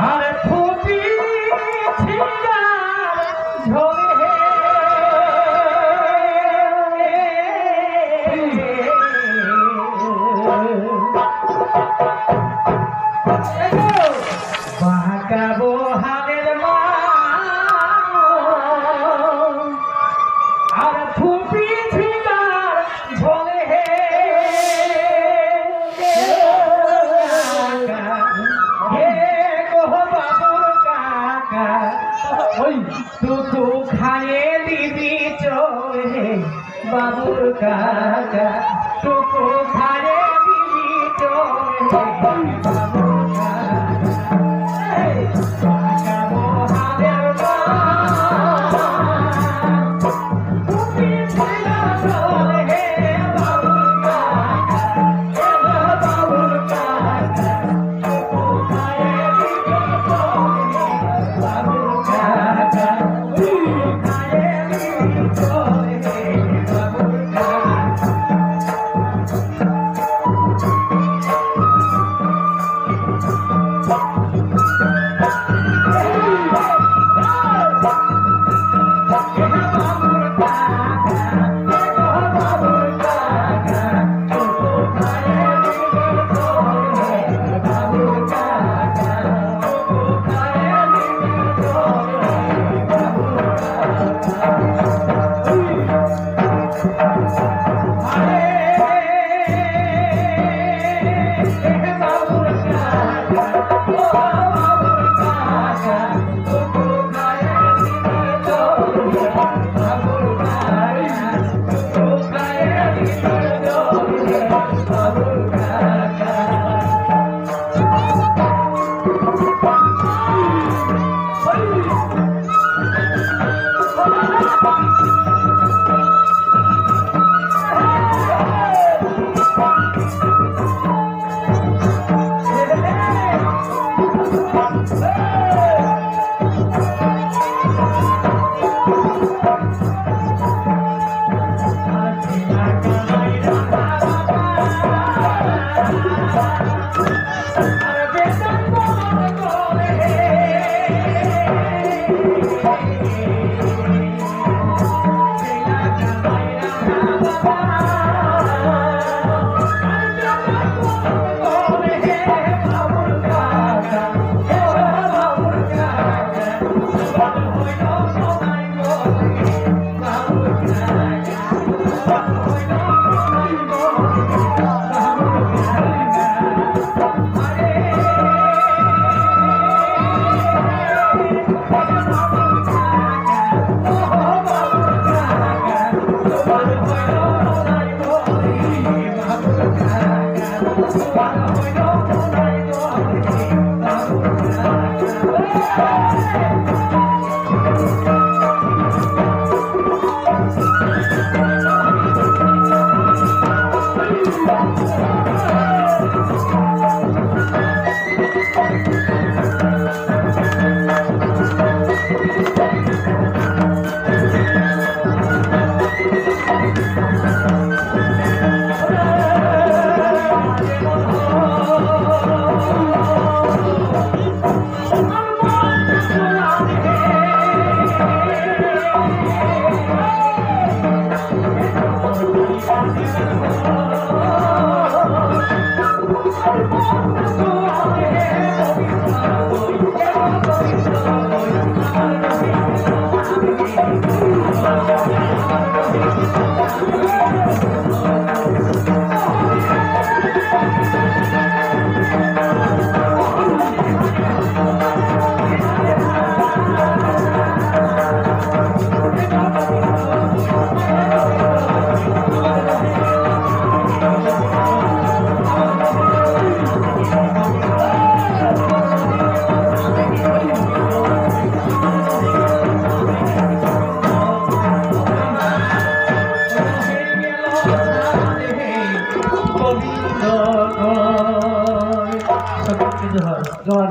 আর ফুটি ছিটা বাবুর কাকা তো কোথায় দিবি তো Thank Rồi, 外